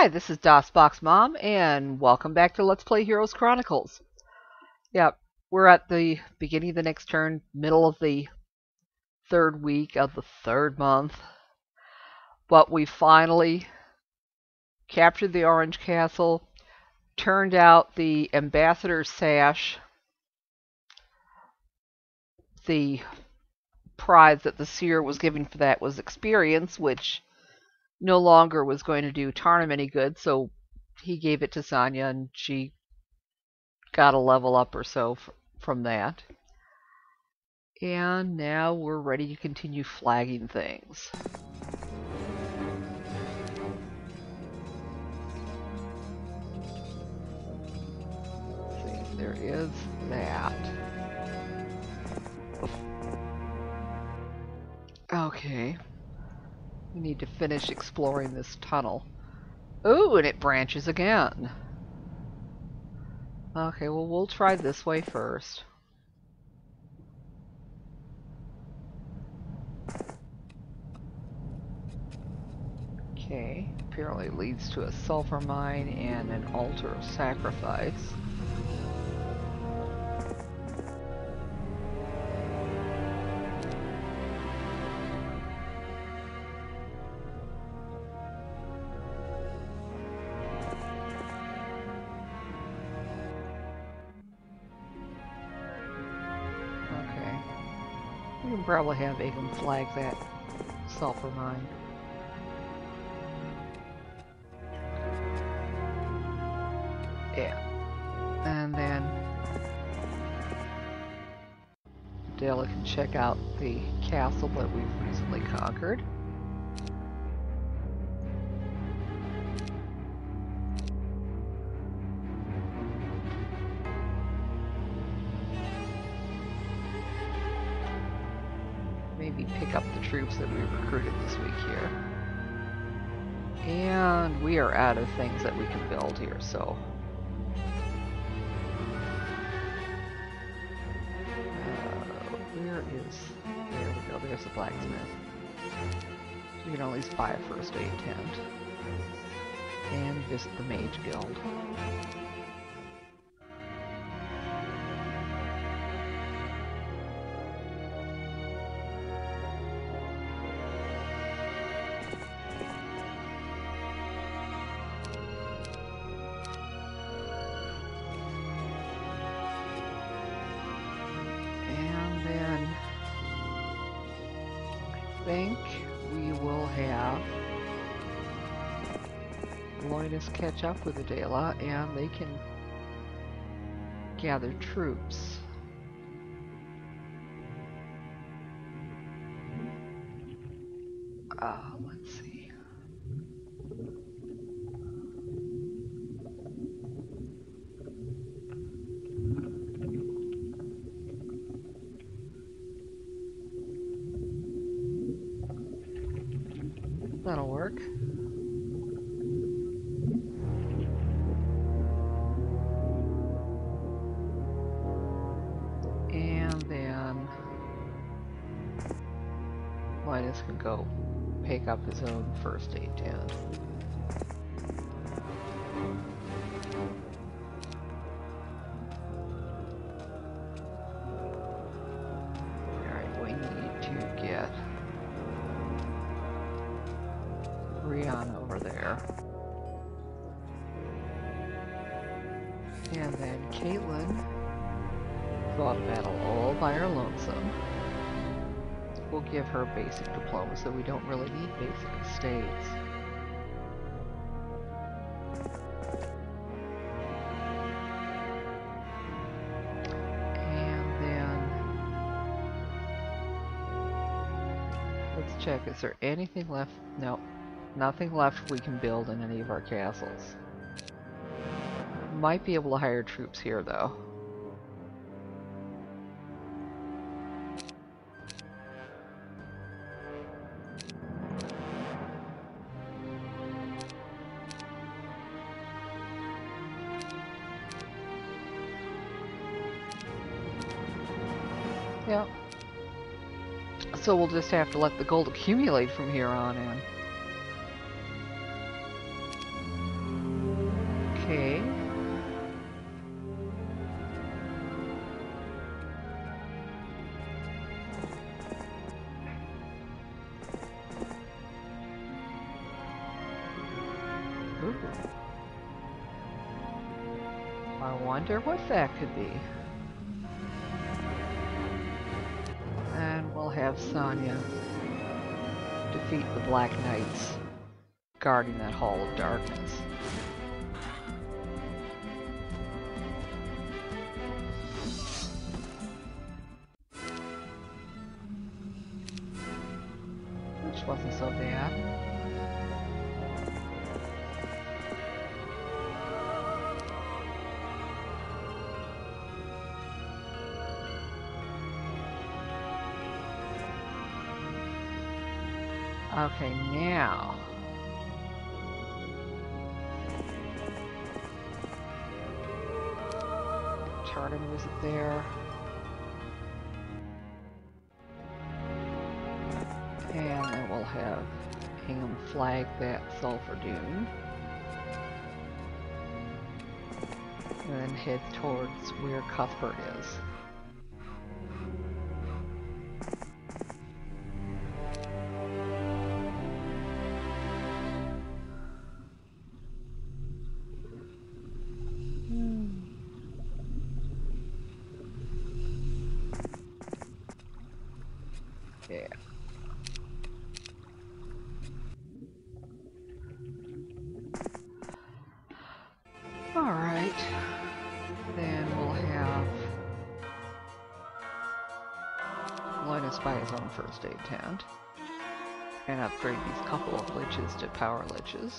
Hi, this is DOSBox Mom, and welcome back to Let's Play Heroes Chronicles. Yep, we're at the beginning of the next turn, middle of the third week of the third month. But we finally captured the Orange Castle, turned out the Ambassador's Sash, the prize that the seer was giving for that was experience, which no longer was going to do Tarnum any good, so he gave it to Sanya, and she got a level up or so from that. And now we're ready to continue flagging things. See, there is that. Okay. We need to finish exploring this tunnel. Ooh, and it branches again. Okay, well, we'll try this way first. Okay, apparently leads to a sulfur mine and an altar of sacrifice. Probably have even flag that sulfur mine. Yeah. And then Dela can check out the castle that we've recently conquered. Maybe pick up the troops that we recruited this week here. And we are out of things that we can build here, so... Uh, where is... There we go, there's the blacksmith. You can at least buy a first aid tent. And visit the mage guild. Catch up with Adela and they can gather troops. Uh, his own first aid tent. Alright, we need to get Rihanna over there. And then Caitlin fought battle all by her lonesome. We'll give her basic diploma so we don't really need basic estates. And then let's check, is there anything left? No, Nothing left we can build in any of our castles. Might be able to hire troops here though. so we'll just have to let the gold accumulate from here on in. Okay. Ooh. I wonder what that could be. Have Sanya defeat the Black Knights guarding that Hall of Darkness. And then we'll have him flag that Sulphur Dune. And then head towards where Cuthbert is. Liches power liches.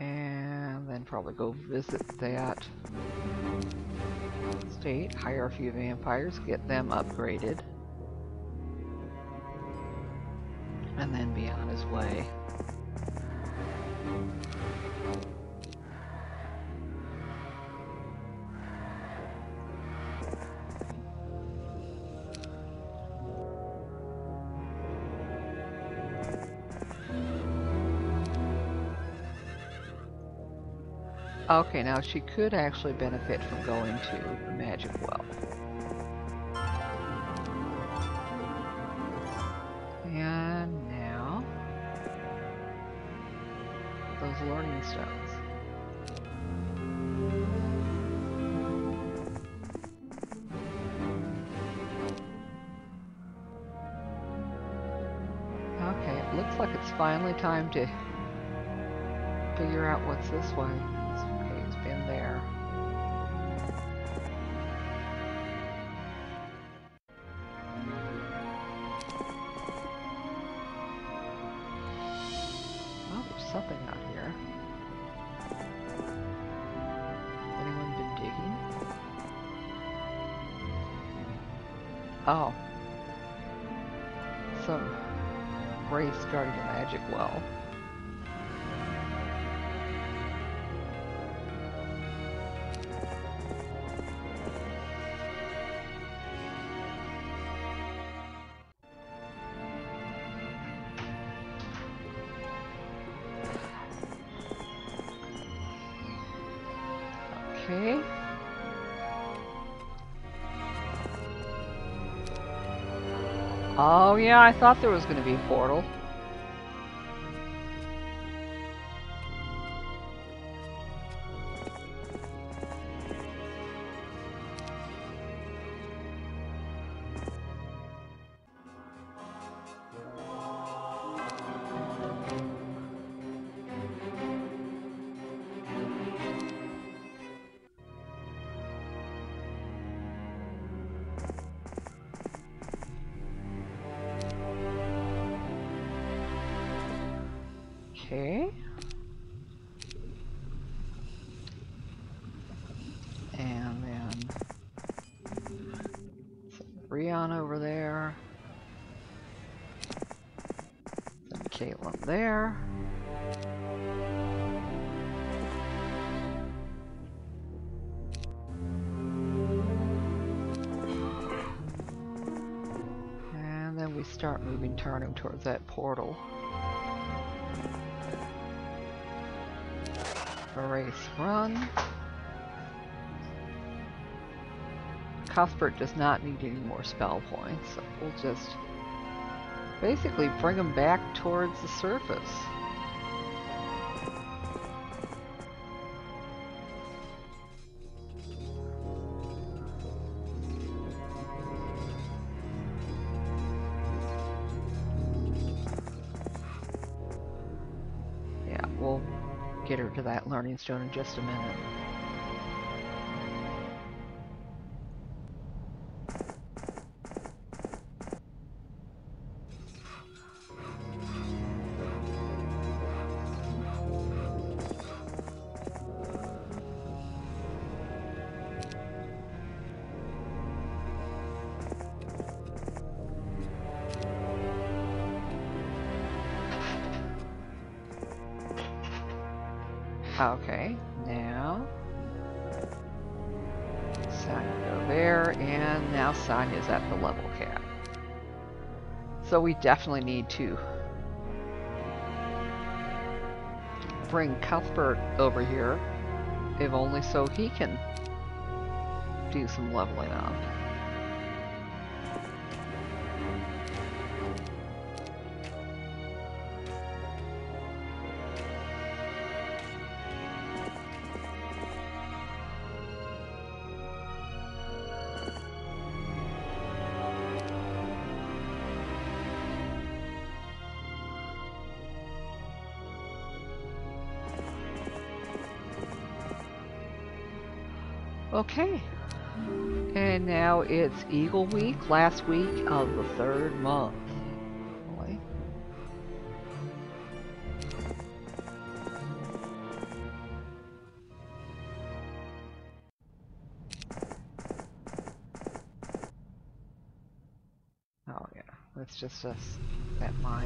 And then probably go visit that state, hire a few vampires, get them upgraded. And then be on his way. Okay, now she could actually benefit from going to the Magic Well. And now... Those Learning Stones. Okay, it looks like it's finally time to figure out what's this way something out here. Anyone been digging? Oh. Some race guarding a magic well. I thought there was going to be a portal. Okay. And then Rion over there. Then Caitlin there. And then we start moving turning towards that portal. Erase run. Cuthbert does not need any more spell points, so we'll just basically bring him back towards the surface. Get her to that learning stone in just a minute. We definitely need to bring Cuthbert over here, if only so he can do some leveling up. It's Eagle Week, last week of the third month. Oh yeah, that's just us, that mine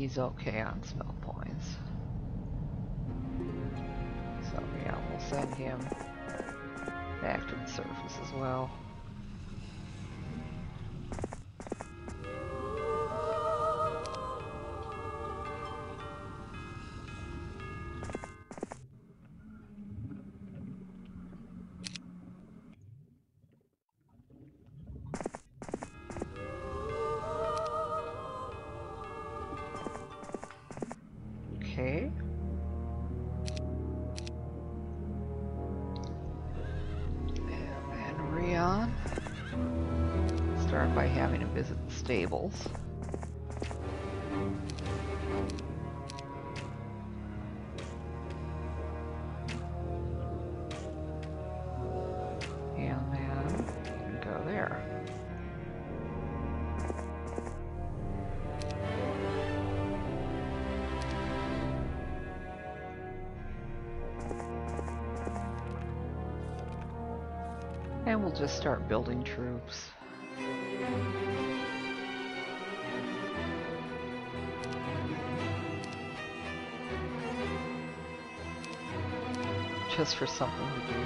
he's okay on spell points. So yeah, we'll send him back to the surface as well. We'll just start building troops. Just for something to do.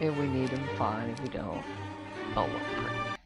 If we need them, fine. If we don't, they'll look pretty.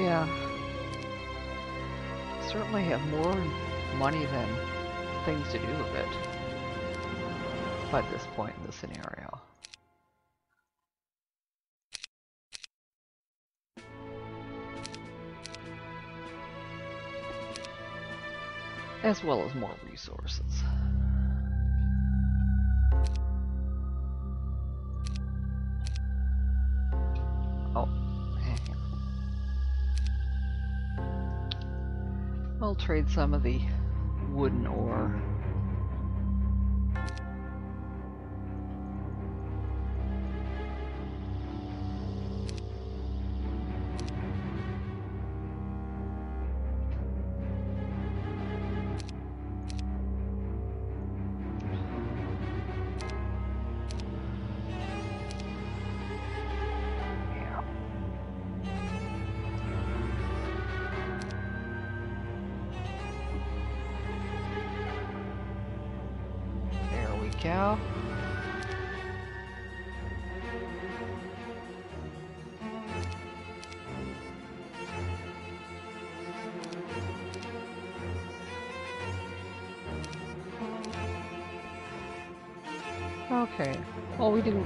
Yeah. Certainly have more money than things to do with it. By this point in the scenario. As well as more resources. I'll trade some of the wooden ore.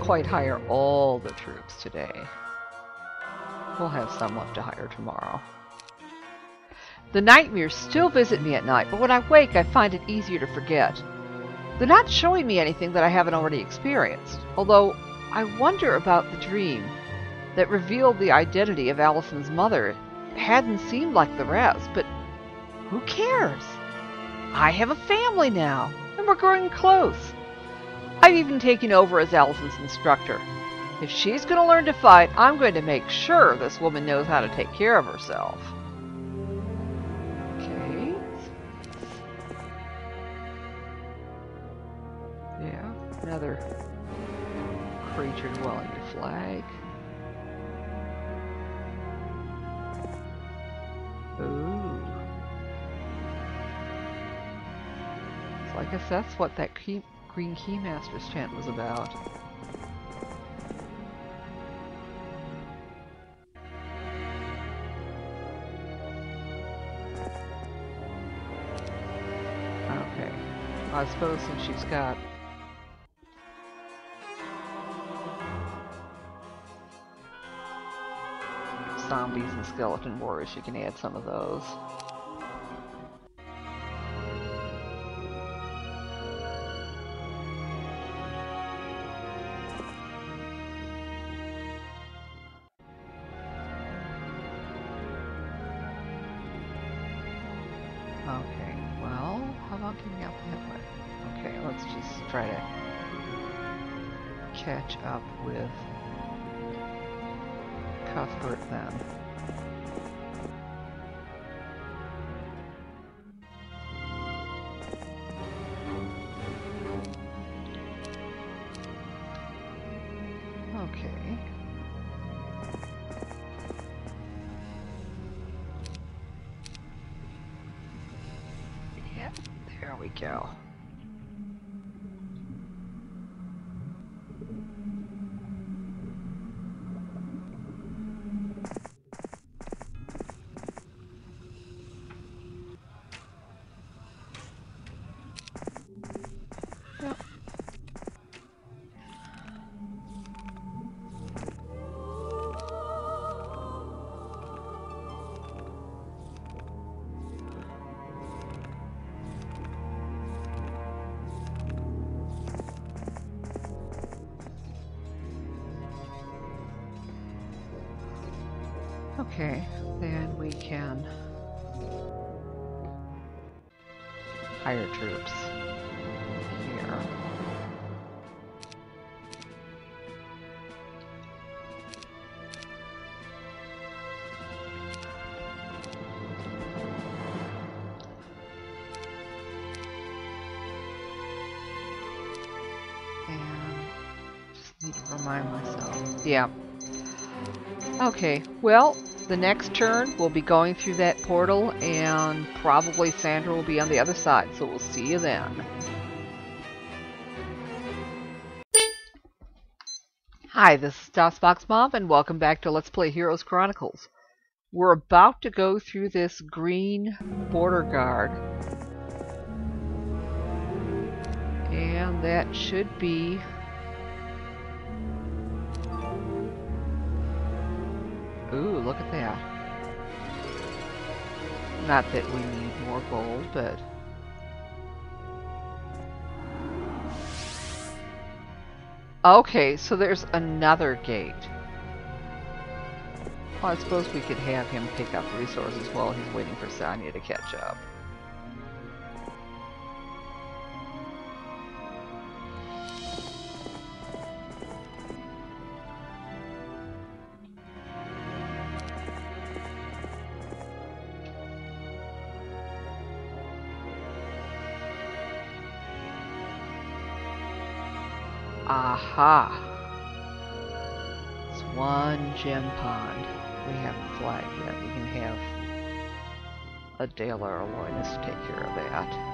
Quite hire all the troops today. We'll have some left to hire tomorrow. The nightmares still visit me at night, but when I wake, I find it easier to forget. They're not showing me anything that I haven't already experienced, although I wonder about the dream that revealed the identity of Allison's mother. It hadn't seemed like the rest, but who cares? I have a family now, and we're growing close. I've even taken over as Allison's instructor. If she's going to learn to fight, I'm going to make sure this woman knows how to take care of herself. Okay. Yeah, another creature dwelling your flag. Ooh. So I guess that's what that key Green Keymaster's chant was about. Okay. I suppose since she's got zombies and skeleton warriors, you can add some of those. Okay, then we can hire troops here. Need to remind myself. Yeah. Okay, well, the next turn we'll be going through that portal and probably Sandro will be on the other side, so we'll see you then. Hi, this is DOSBox Mom and welcome back to Let's Play Heroes Chronicles. We're about to go through this green border guard. And that should be Ooh, look at that. Not that we need more gold, but... Okay, so there's another gate. Well, I suppose we could have him pick up resources while he's waiting for Sanya to catch up. Aha! It's one gem pond. We haven't flagged yet. We can have Adela or Aloysius take care of that.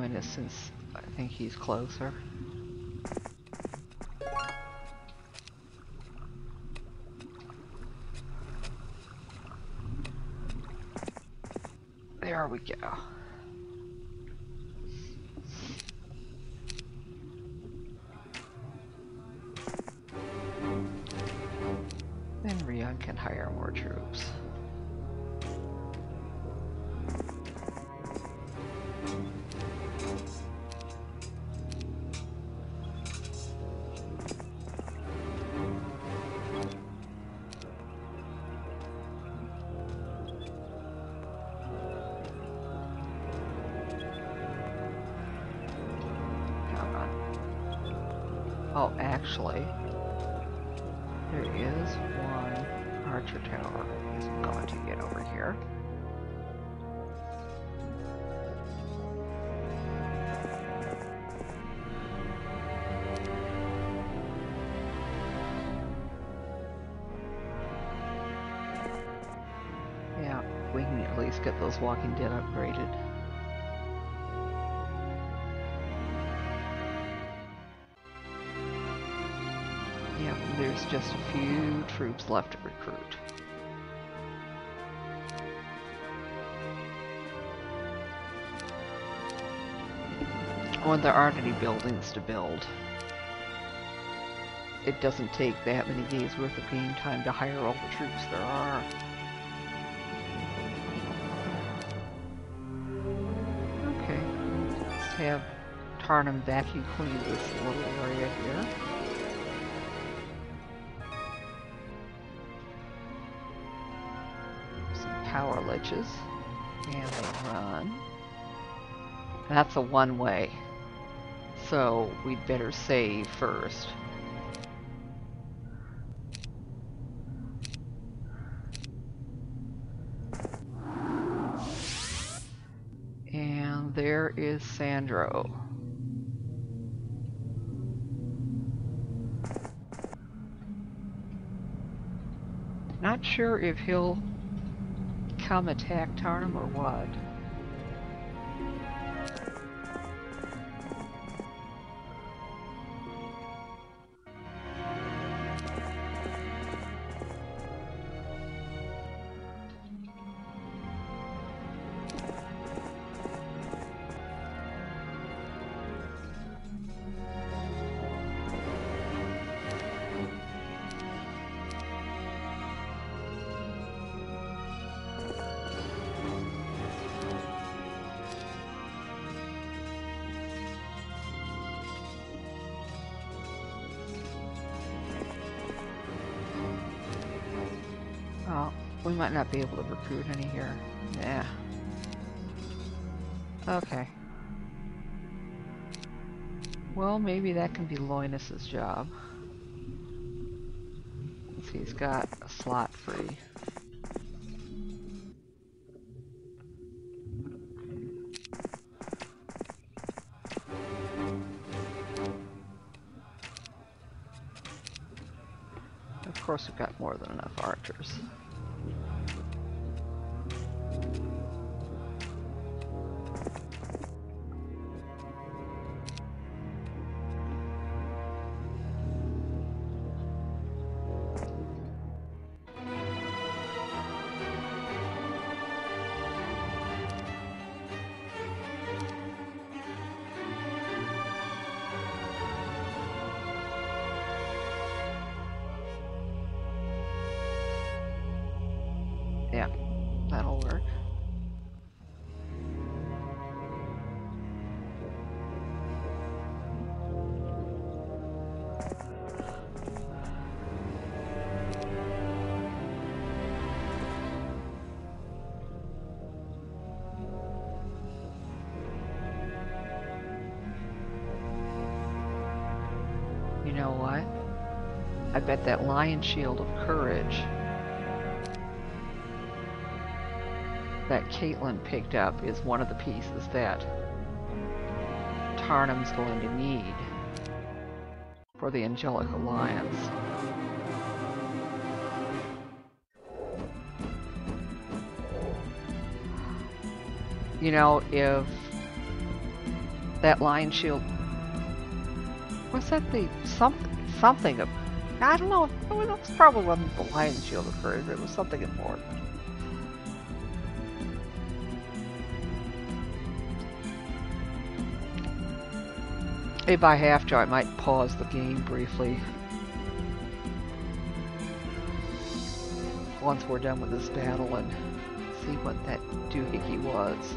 Maybe since I think he's closer. There we go. Least get those Walking Dead upgraded. Yeah, there's just a few troops left to recruit. Oh, when there aren't any buildings to build. It doesn't take that many days worth of game time to hire all the troops there are. Have Tarnum vacuum clean this little area here. Some power liches. And they run. That's a one way. So we'd better save first. Sandro. Not sure if he'll come attack Tarnum or what. We might not be able to recruit any here. Yeah. Okay. Well, maybe that can be Loynis's job. Since he's got a slot free. Of course, we've got more than enough archers. What? I bet that lion shield of courage that Caitlin picked up is one of the pieces that Tarnum's going to need for the Angelic Alliance. You know, if that lion shield. Was that the something? Something of. I don't know. It was probably wasn't the lion shield of courage. It was something important. If I have to, I might pause the game briefly. Once we're done with this battle and see what that doohickey was.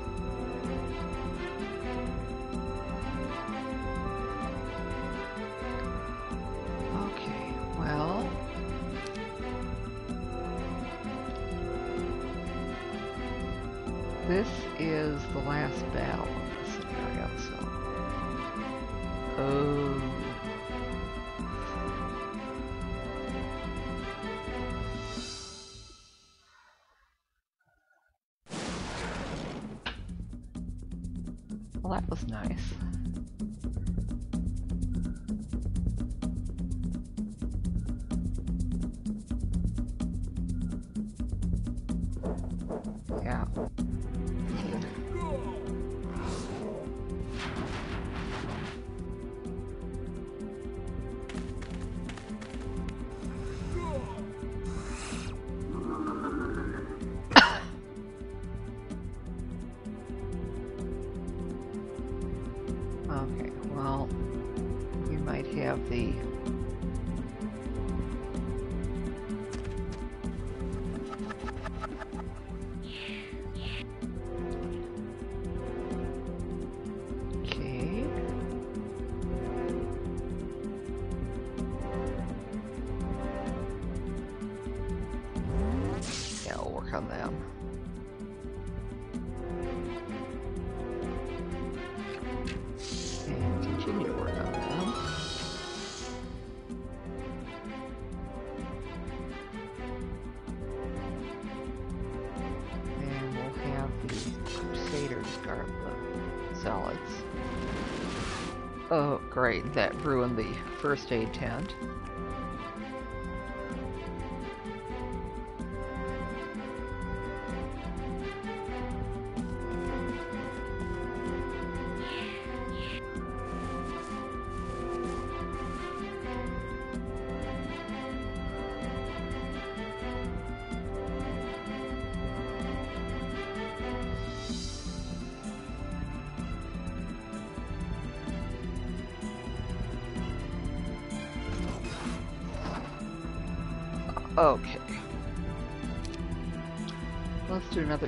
Crusaders guard the Zealots. Oh, great. That ruined the first aid tent.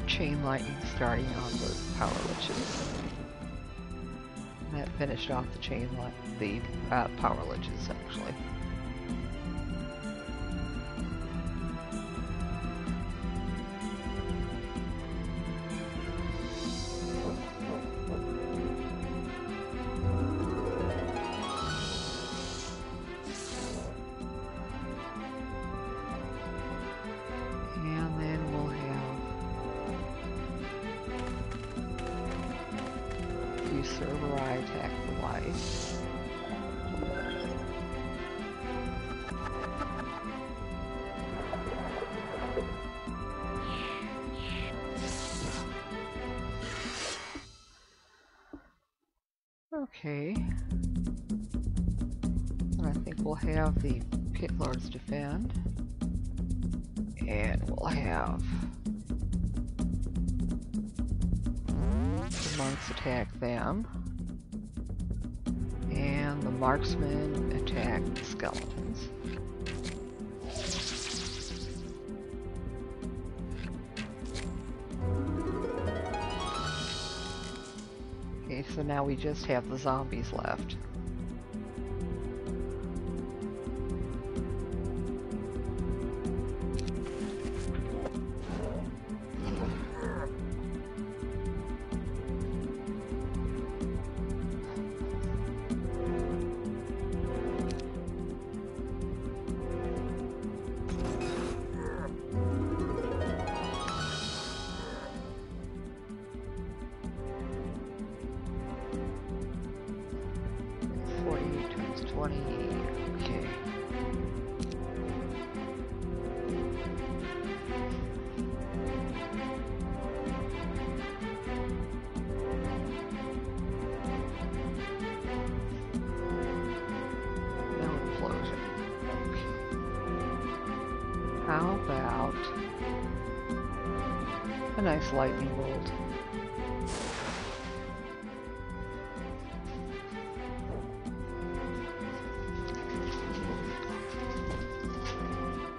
Chain lightning starting on the power liches. That finished off the chain the uh, power liches actually. Okay. And I think we'll have the Pit Lords defend. And we'll have the monks attack them. And the marksmen attack the skeletons. So now we just have the zombies left.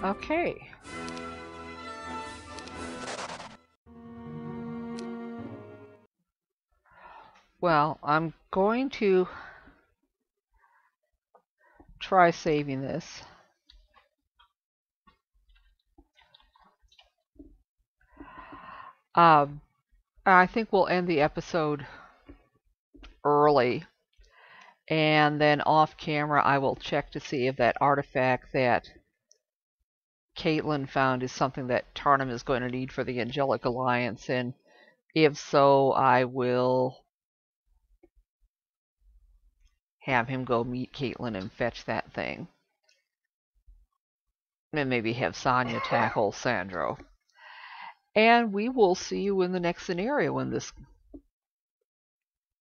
Okay. Well, I'm going to try saving this. Um, I think we'll end the episode early. And then off camera, I will check to see if that artifact that Caitlin found is something that Tarnum is going to need for the Angelic Alliance. And if so, I will have him go meet Caitlin and fetch that thing. And maybe have Sanya tackle Sandro. And we will see you in the next scenario in this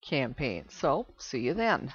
campaign. So, see you then.